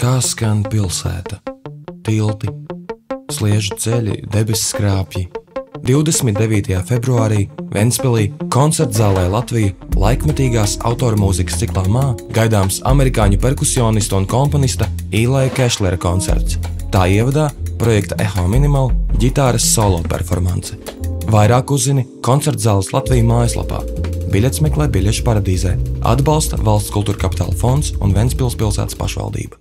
Kā skan pilsēta? Tilti, sliežu ceļi, debesu skrāpji. 29. februārī Ventspīlī koncertzālē Latvija laikmetīgās autora mūzikas ciklā Mā gaidāms amerikāņu perkusionistu un komponista Īlaja Kešlera koncerts. Tā ievadā projekta Eho Minimal ģitāras solo performance. Vairāk uzzini koncertzāles Latvijas mājaslapā. Biļets meklē biļešu paradīzē. Atbalsta Valsts kultūra kapitāla fonds un Ventspils pilsētas pašvaldība.